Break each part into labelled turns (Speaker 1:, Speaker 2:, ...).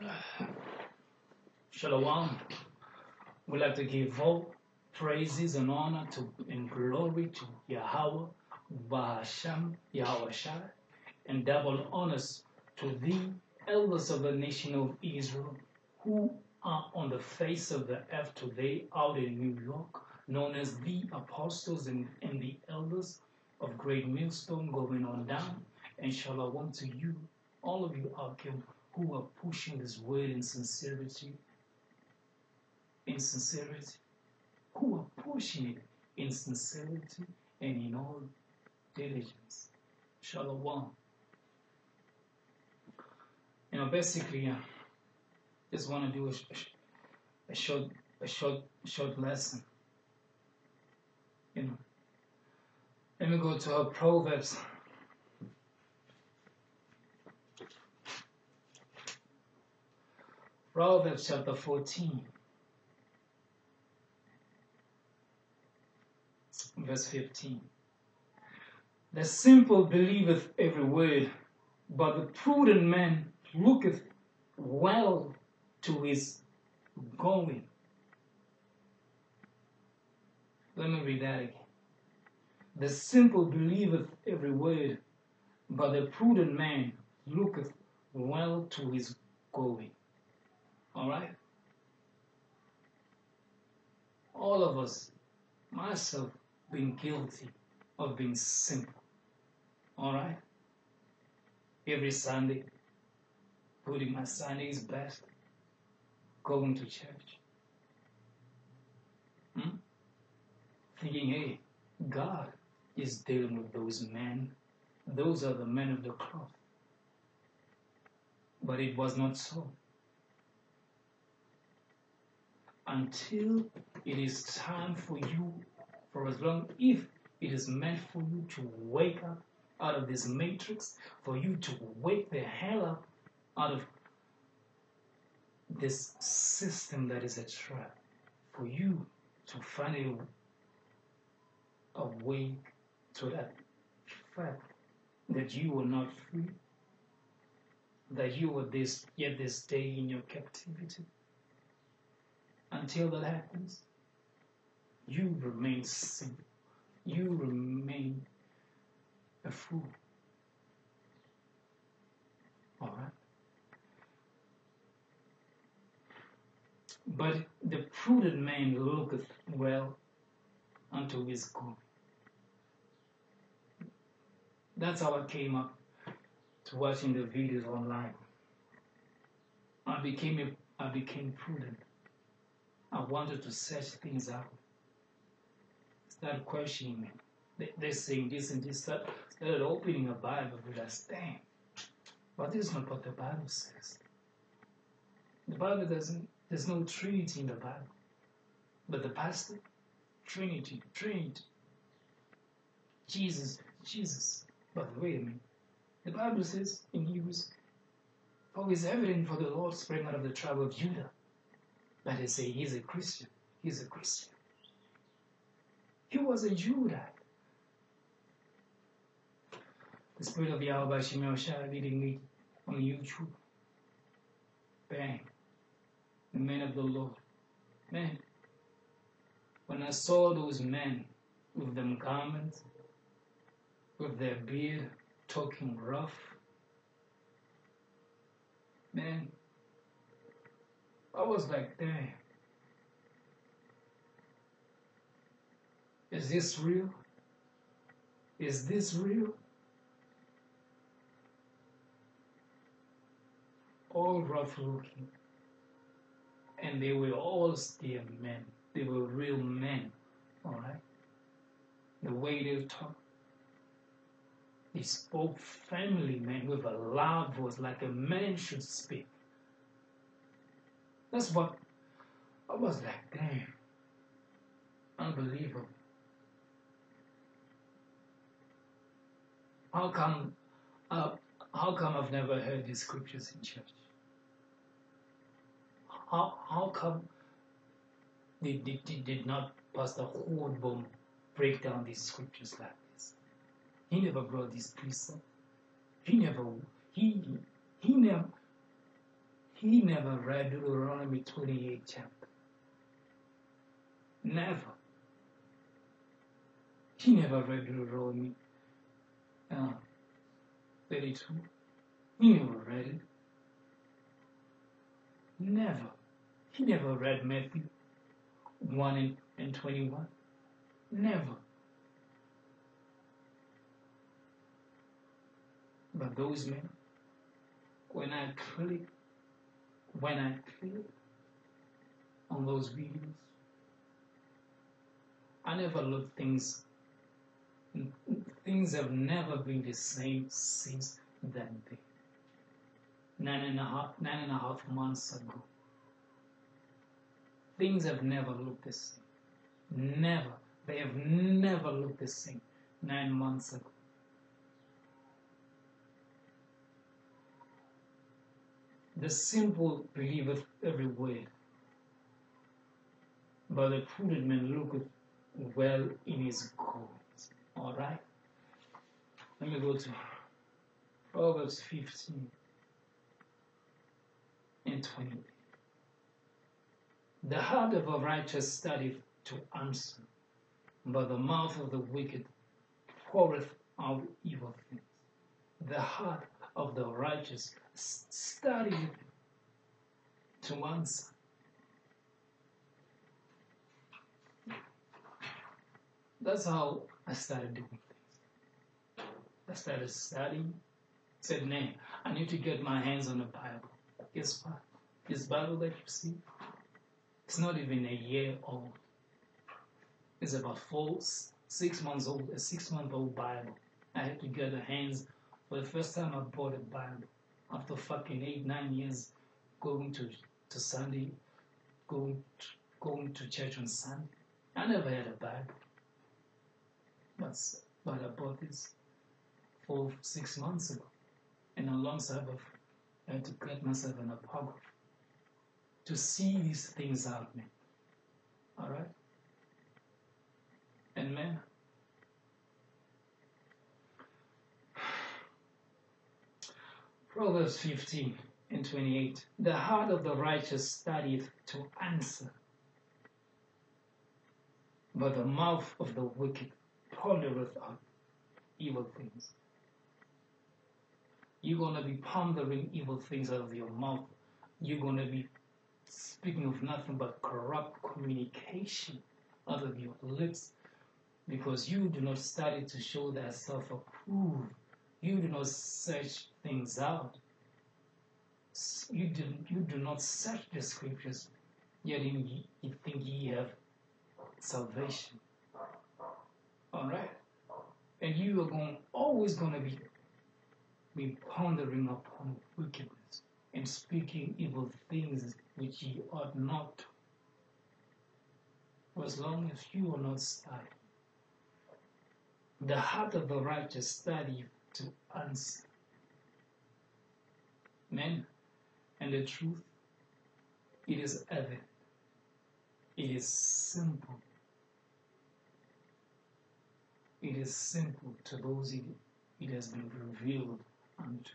Speaker 1: Shalom. We like to give all praises and honor to and glory to Yahweh, Bahasham, Yahweh Shai, and double honors to the elders of the nation of Israel who are on the face of the earth today out in New York, known as the apostles and, and the elders of Great Millstone going on down. And shalom to you, all of you out there who are pushing this word in sincerity, in sincerity, who are pushing it in sincerity and in all diligence. Shalom. You know, basically, I just want to do a, a, a short, a short, short lesson. You know, let me go to our Proverbs. Proverbs chapter 14, verse 15. The simple believeth every word, but the prudent man looketh well to his going. Let me read that again. The simple believeth every word, but the prudent man looketh well to his going. All right? All of us, myself, being guilty of being simple. All right? Every Sunday, putting my Sunday's best, going to church. Hmm? Thinking, hey, God is dealing with those men. Those are the men of the cloth. But it was not so. Until it is time for you, for as long if it is meant for you to wake up out of this matrix, for you to wake the hell up out of this system that is a trap, for you to finally awake to that fact that you were not free, that you were this yet this day in your captivity. Until that happens, you remain simple. You remain a fool. All right? But the prudent man looketh well unto his good. That's how I came up to watching the videos online. I became a, I became prudent. I wanted to set things out. Start questioning they're saying this and this. Start, started opening a Bible with us. Damn. But this is not what the Bible says. The Bible doesn't, there's no Trinity in the Bible. But the pastor, Trinity, Trinity. Jesus, Jesus. But wait a minute. The Bible says in Hebrews, For it's evident for the Lord sprang out of the tribe of Judah. But they say he's a Christian. He's a Christian. He was a Judite. The Spirit of Yahweh Shemel Shah leading me on YouTube. Bang. The men of the Lord. Man. When I saw those men with them garments, with their beard, talking rough, man, I was like, damn. Is this real? Is this real? All rough looking. And they were all still men. They were real men. Alright? The way they talk. They spoke family men with a loud voice like a man should speak. That's what I was like, damn. Unbelievable. How come uh, how come I've never heard these scriptures in church? How how come they did, did, did not Pastor Hoodbom break down these scriptures like this? He never brought these precepts. He never he he never he never read Deuteronomy 28 chapter. Never. He never read Deuteronomy uh, 32. He never read it. Never. He never read Matthew 1 and, and 21. Never. But those men, when I click, when I click on those videos, I never look things things have never been the same since that day. Nine and a half nine and a half months ago. Things have never looked the same. Never. They have never looked the same nine months ago. The simple believeth every word, but the prudent man looketh well in his goings. All right? Let me go to Proverbs 15 and 20. The heart of a righteous studieth to answer, but the mouth of the wicked poureth out evil things. The heart of the righteous studieth to answer, That's how I started doing things. I started studying. Said, "Man, I need to get my hands on the Bible." Guess what? This Bible that you see, it's not even a year old. It's about four, six months old. A six-month-old Bible. I had to get the hands for the first time. I bought a Bible after fucking eight, nine years going to to Sunday, going to, going to church on Sunday. I never had a Bible. But, but I bought this four, six months ago. And alongside of, I had to get myself an apocrypha to see these things out, man. Alright? And man, Proverbs 15 and 28. The heart of the righteous studieth to answer, but the mouth of the wicked pondereth on evil things. You're going to be pondering evil things out of your mouth. You're going to be speaking of nothing but corrupt communication out of your lips because you do not study to show thyself approved. You do not search things out. You do, you do not search the scriptures, yet you, think ye have salvation. All right, and you are going always going to be be pondering upon wickedness and speaking evil things which ye ought not to. For as long as you are not studying, the heart of the righteous study to answer. Men, and the truth, it is evident. It is simple. It is simple to those it, it has been revealed unto.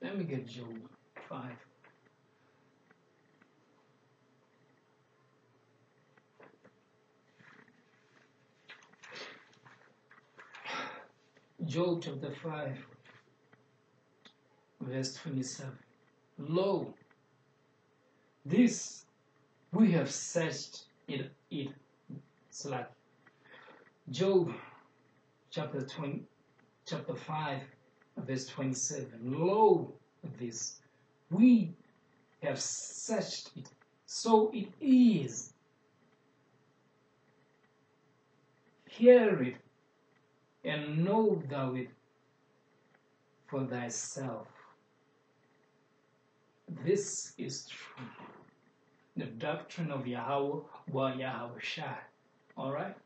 Speaker 1: Let me get Job 5. Job chapter 5, verse 27. Lo, this we have searched it, it it's like Job chapter 20, chapter 5, verse 27. Lo, this we have searched it, so it is. Hear it and know thou it for thyself. This is true. The doctrine of Yahweh wa Yahweh Shai. Alright?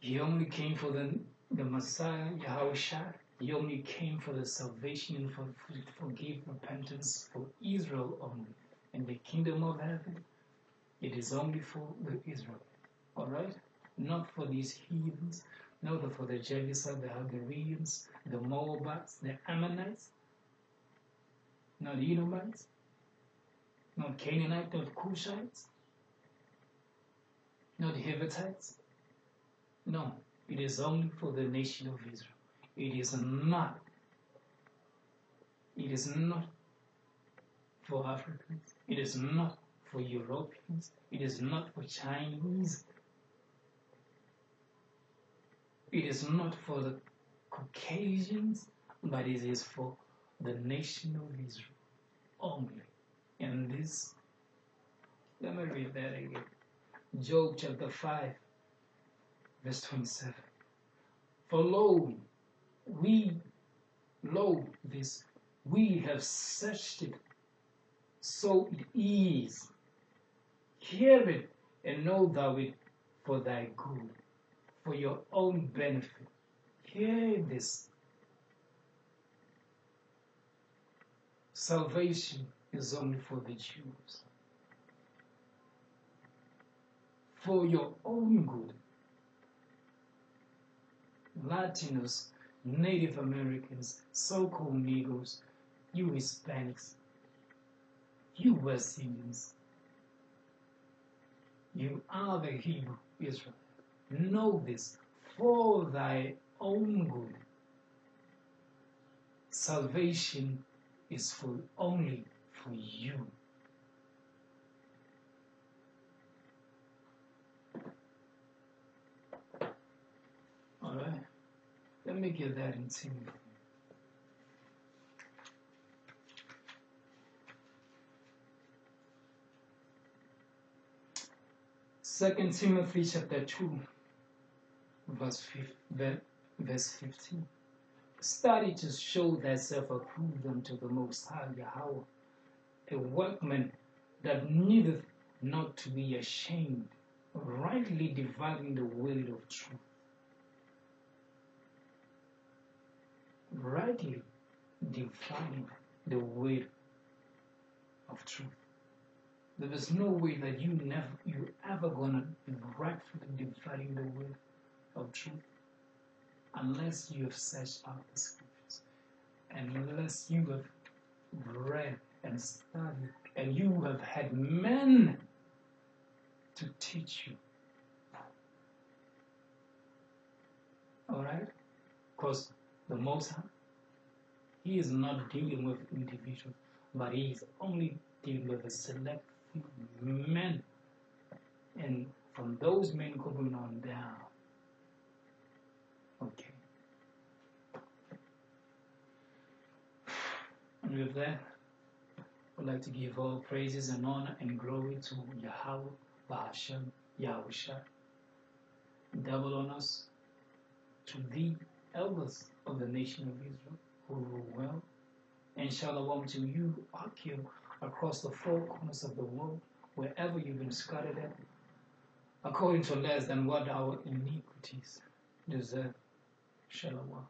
Speaker 1: He only came for the, the Messiah, Yahweh Shai. He only came for the salvation and for, for forgive repentance for Israel only. And the kingdom of heaven, it is only for the Israel. Alright? Not for these heathens, not for the Jebusites, the Hagarians, the Moabites, the Ammonites. Not Edomites, not Canaanites, not Cushites, not Hittites. No, it is only for the nation of Israel. It is not. It is not for Africans. It is not for Europeans. It is not for Chinese. It is not for the Caucasians, but it is for the nation of Israel only. And this, let me read that again. Job chapter 5, verse 27. For lo, we, lo, this, we have searched it, so it is. Hear it and know thou it for thy good, for your own benefit. Hear this. Salvation is only for the Jews. For your own good. Latinos, Native Americans, so-called Negroes, you Hispanics, you West Indians, you are the Hebrew Israel. Know this for thy own good. Salvation is for only for you. All right. Let me get that in Timothy. Second Timothy chapter 2, verse, verse 15. Study to show thyself approved unto the Most High Yahweh, a workman that needeth not to be ashamed, rightly dividing the word of truth. Rightly dividing the word of truth. There is no way that you never you ever gonna be rightfully dividing the word of truth unless you have searched out the scriptures and unless you have read and studied and you have had men to teach you. Alright? Because the Most He is not dealing with individuals, but He is only dealing with a select few men. And from those men going on down, With that, I'd like to give all praises and honor and glory to Yahweh, Bahashem, Yahusha. Double honors to the elders of the nation of Israel who rule well. And shalom to you, Akim, across the four corners of the world, wherever you've been scattered at, according to less than what our iniquities deserve. Shalom.